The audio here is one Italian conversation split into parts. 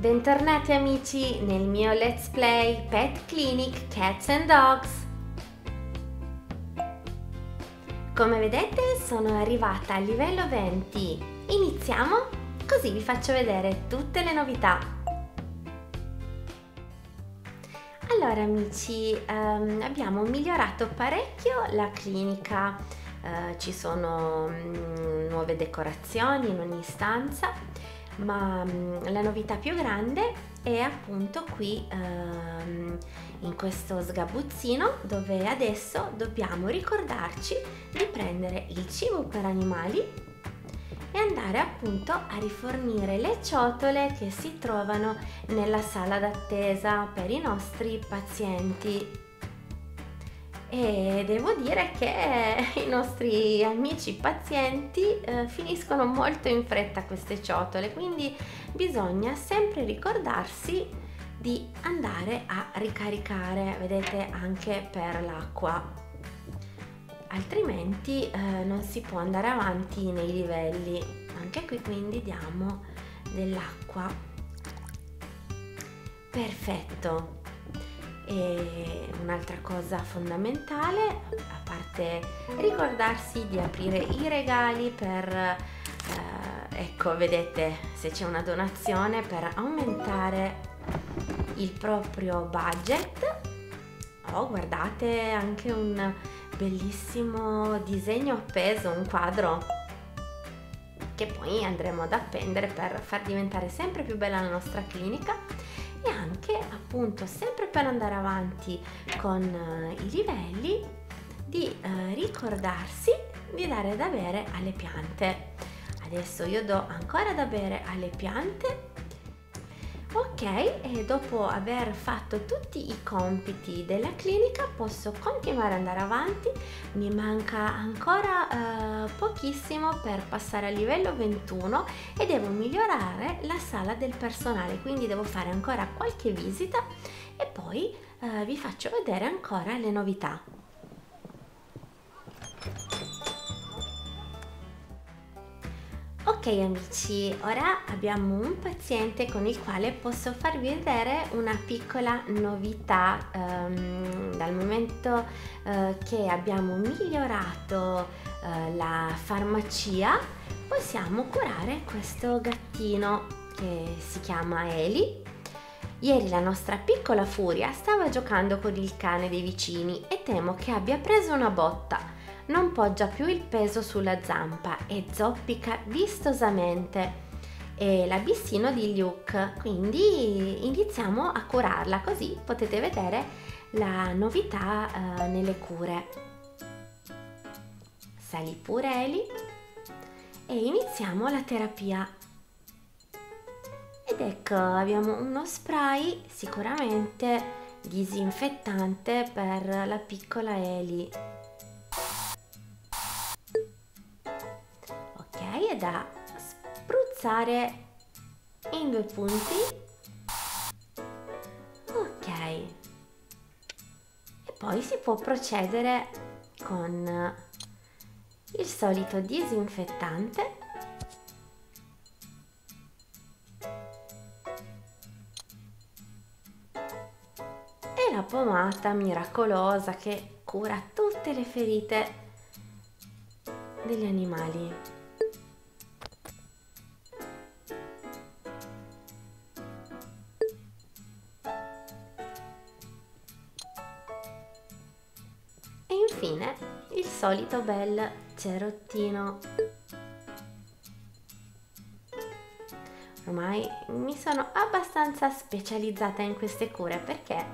Bentornati amici nel mio Let's Play Pet Clinic Cats and Dogs. Come vedete sono arrivata al livello 20. Iniziamo? Così vi faccio vedere tutte le novità. Allora amici, ehm, abbiamo migliorato parecchio la clinica, eh, ci sono mm, nuove decorazioni in ogni stanza ma mm, la novità più grande è appunto qui ehm, in questo sgabuzzino dove adesso dobbiamo ricordarci di prendere il cibo per animali e andare appunto a rifornire le ciotole che si trovano nella sala d'attesa per i nostri pazienti e devo dire che i nostri amici pazienti eh, finiscono molto in fretta queste ciotole, quindi bisogna sempre ricordarsi di andare a ricaricare, vedete anche per l'acqua, altrimenti eh, non si può andare avanti nei livelli. Anche qui quindi diamo dell'acqua. Perfetto. E un'altra cosa fondamentale, a parte ricordarsi di aprire i regali per, eh, ecco, vedete se c'è una donazione per aumentare il proprio budget. Oh, guardate anche un bellissimo disegno appeso, un quadro che poi andremo ad appendere per far diventare sempre più bella la nostra clinica anche appunto sempre per andare avanti con uh, i livelli di uh, ricordarsi di dare da bere alle piante. Adesso io do ancora da bere alle piante E dopo aver fatto tutti i compiti della clinica posso continuare ad andare avanti, mi manca ancora eh, pochissimo per passare al livello 21 e devo migliorare la sala del personale, quindi devo fare ancora qualche visita e poi eh, vi faccio vedere ancora le novità. Ok amici, ora abbiamo un paziente con il quale posso farvi vedere una piccola novità um, dal momento uh, che abbiamo migliorato uh, la farmacia possiamo curare questo gattino che si chiama Eli. Ieri la nostra piccola furia stava giocando con il cane dei vicini e temo che abbia preso una botta non poggia più il peso sulla zampa e zoppica vistosamente. È l'abissino di Luke, quindi iniziamo a curarla così potete vedere la novità eh, nelle cure. Sali pure Eli e iniziamo la terapia. Ed ecco, abbiamo uno spray sicuramente disinfettante per la piccola Eli. Da spruzzare in due punti. Ok. E poi si può procedere con il solito disinfettante. E la pomata miracolosa che cura tutte le ferite degli animali solito bel cerottino. Ormai mi sono abbastanza specializzata in queste cure perché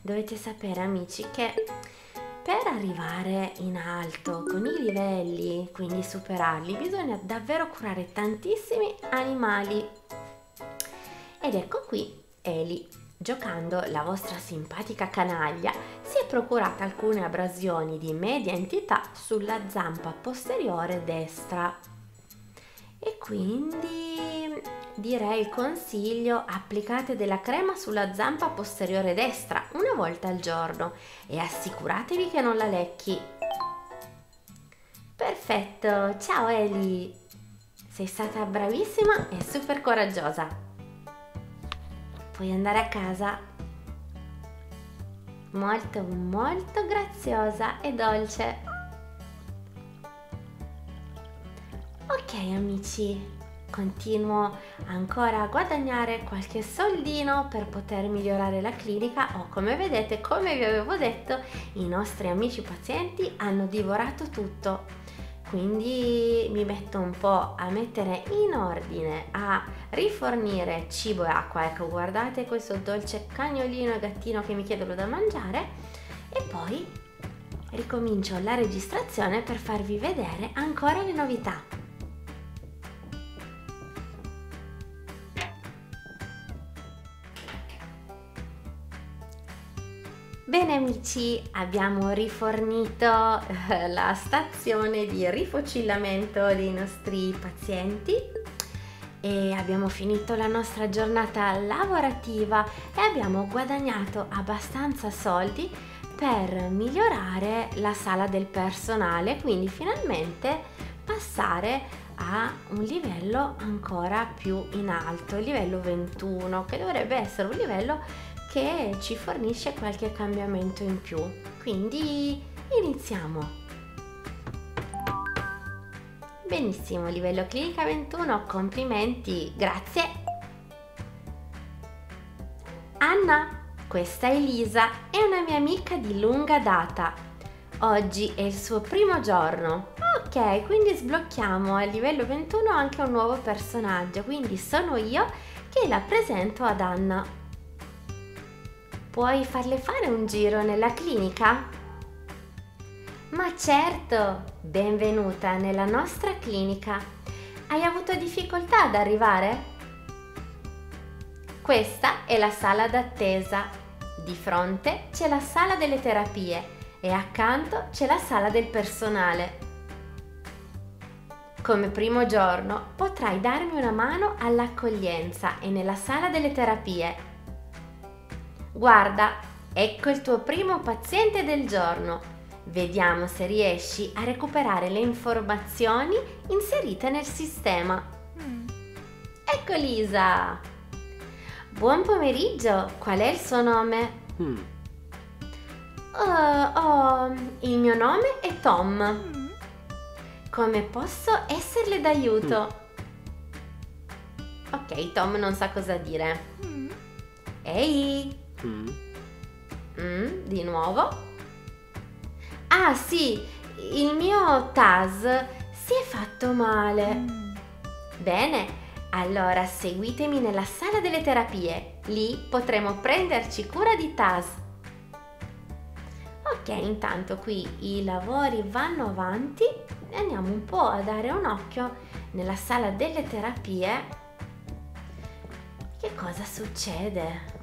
dovete sapere amici che per arrivare in alto con i livelli, quindi superarli, bisogna davvero curare tantissimi animali. Ed ecco qui Eli Giocando la vostra simpatica canaglia si è procurata alcune abrasioni di media entità sulla zampa posteriore destra e quindi direi il consiglio applicate della crema sulla zampa posteriore destra una volta al giorno e assicuratevi che non la lecchi. Perfetto, ciao Eli! Sei stata bravissima e super coraggiosa! Puoi andare a casa molto molto graziosa e dolce. Ok amici, continuo ancora a guadagnare qualche soldino per poter migliorare la clinica o come vedete, come vi avevo detto, i nostri amici pazienti hanno divorato tutto quindi mi metto un po' a mettere in ordine, a rifornire cibo e acqua. Ecco, guardate questo dolce cagnolino e gattino che mi chiedono da mangiare e poi ricomincio la registrazione per farvi vedere ancora le novità. Bene amici, abbiamo rifornito eh, la stazione di rifocillamento dei nostri pazienti e abbiamo finito la nostra giornata lavorativa e abbiamo guadagnato abbastanza soldi per migliorare la sala del personale, quindi finalmente passare a un livello ancora più in alto, il livello 21, che dovrebbe essere un livello che ci fornisce qualche cambiamento in più. Quindi iniziamo. Benissimo, livello clinica 21, complimenti, grazie. Anna, questa è Elisa, è una mia amica di lunga data. Oggi è il suo primo giorno. Ok, quindi sblocchiamo a livello 21 anche un nuovo personaggio, quindi sono io che la presento ad Anna. Puoi farle fare un giro nella clinica? Ma certo! Benvenuta nella nostra clinica. Hai avuto difficoltà ad arrivare? Questa è la sala d'attesa. Di fronte c'è la sala delle terapie e accanto c'è la sala del personale. Come primo giorno potrai darmi una mano all'accoglienza e nella sala delle terapie Guarda, ecco il tuo primo paziente del giorno. Vediamo se riesci a recuperare le informazioni inserite nel sistema. Mm. Ecco Lisa! Buon pomeriggio, qual è il suo nome? Mm. Uh, oh, il mio nome è Tom. Mm. Come posso esserle d'aiuto? Mm. Ok, Tom non sa cosa dire. Mm. Ehi! Mm. Mm, di nuovo. Ah sì, il mio TAS si è fatto male. Mm. Bene, allora seguitemi nella sala delle terapie. Lì potremo prenderci cura di TAS. Ok, intanto qui i lavori vanno avanti e andiamo un po' a dare un occhio nella sala delle terapie. Che cosa succede?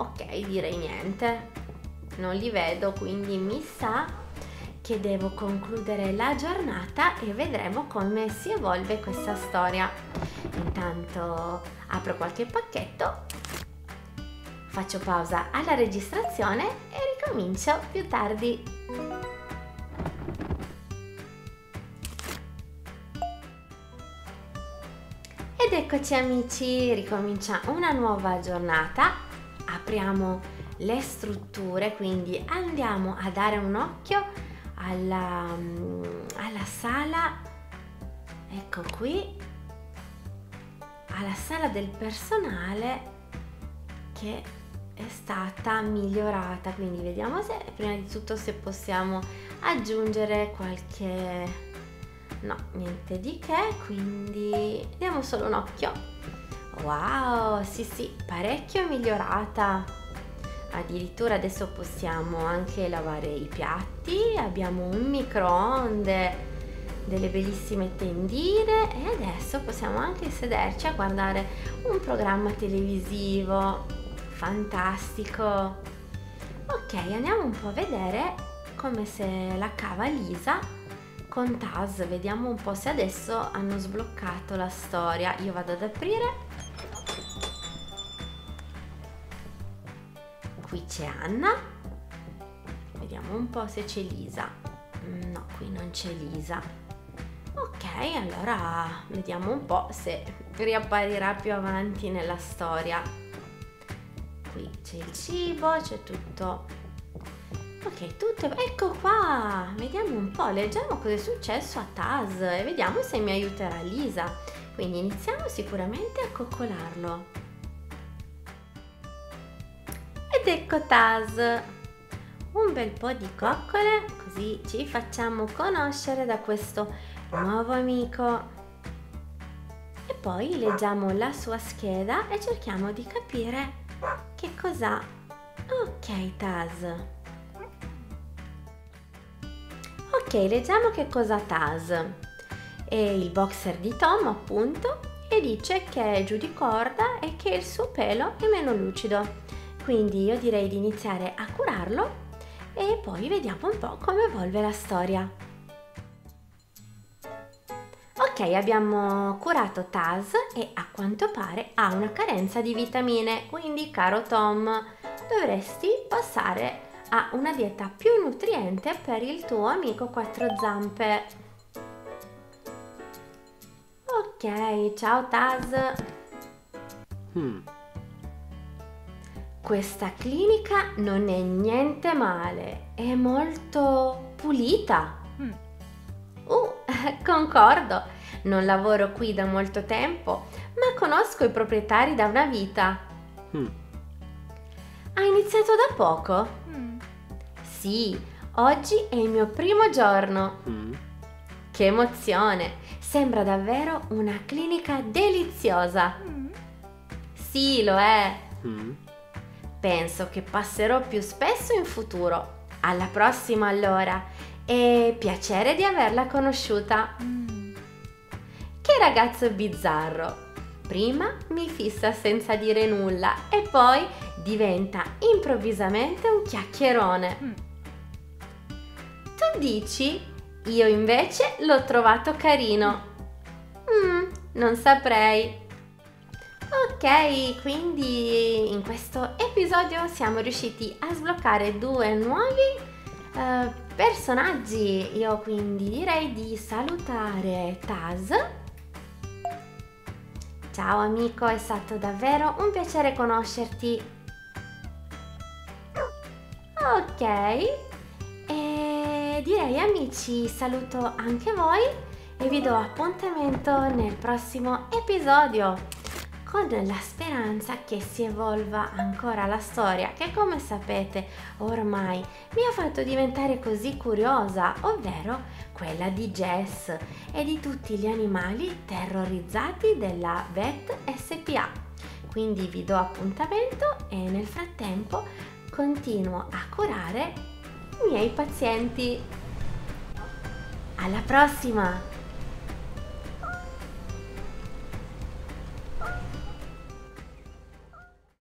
Ok direi niente. Non li vedo quindi mi sa che devo concludere la giornata e vedremo come si evolve questa storia. Intanto apro qualche pacchetto faccio pausa alla registrazione e ricomincio più tardi. Ed eccoci amici ricomincia una nuova giornata apriamo le strutture, quindi andiamo a dare un occhio alla, mm, alla sala, ecco qui, alla sala del personale che è stata migliorata. Quindi vediamo se prima di tutto se possiamo aggiungere qualche no niente di che. Quindi diamo solo un occhio Wow, sì sì, parecchio migliorata. Addirittura adesso possiamo anche lavare i piatti, abbiamo un microonde, delle bellissime tendine e adesso possiamo anche sederci a guardare un programma televisivo. Fantastico! Ok, andiamo un po' a vedere come se la cava Lisa con Taz, vediamo un po' se adesso hanno sbloccato la storia. Io vado ad aprire qui c'è Anna vediamo un po' se c'è Lisa mm, no qui non c'è Lisa Ok, allora vediamo un po' se riapparirà più avanti nella storia. Qui c'è il cibo, c'è tutto. Ok, tutto. Ecco qua! Vediamo un po', leggiamo cosa è successo a Taz e vediamo se mi aiuterà Lisa. Quindi iniziamo sicuramente a coccolarlo. Taz! Un bel po' di coccole, così ci facciamo conoscere da questo nuovo amico. E poi leggiamo la sua scheda e cerchiamo di capire che cos'ha. Ok, Taz. Ok, leggiamo che cosa ha Taz. È il boxer di Tom, appunto, e dice che è giù di corda e che il suo pelo è meno lucido. Quindi io direi di iniziare a curarlo e poi vediamo un po' come evolve la storia. Ok, abbiamo curato Taz e a quanto pare ha una carenza di vitamine, quindi caro Tom, dovresti passare a una dieta più nutriente per il tuo amico quattro zampe. Ok, ciao Taz. Hmm. Questa clinica non è niente male, è molto pulita. Mm. Uh, concordo, non lavoro qui da molto tempo, ma conosco i proprietari da una vita. Mm. Ha iniziato da poco? Mm. Sì, oggi è il mio primo giorno. Mm. Che emozione! Sembra davvero una clinica deliziosa. Mm. Sì, lo è. Penso che passerò più spesso in futuro. Alla prossima allora. E piacere di averla conosciuta. Mm. Che ragazzo bizzarro. Prima mi fissa senza dire nulla e poi diventa improvvisamente un chiacchierone. Mm. Tu dici? Io invece l'ho trovato carino. Mm, non saprei. Ok, quindi in questo episodio siamo riusciti a sbloccare due nuovi uh, personaggi. Io quindi direi di salutare Taz. Ciao amico, è stato davvero un piacere conoscerti. Ok, e direi amici saluto anche voi e vi do appuntamento nel prossimo episodio con la speranza che si evolva ancora la storia che come sapete ormai mi ha fatto diventare così curiosa, ovvero quella di Jess e di tutti gli animali terrorizzati della Vet SPA. Quindi vi do appuntamento e nel frattempo continuo a curare i miei pazienti. Alla prossima!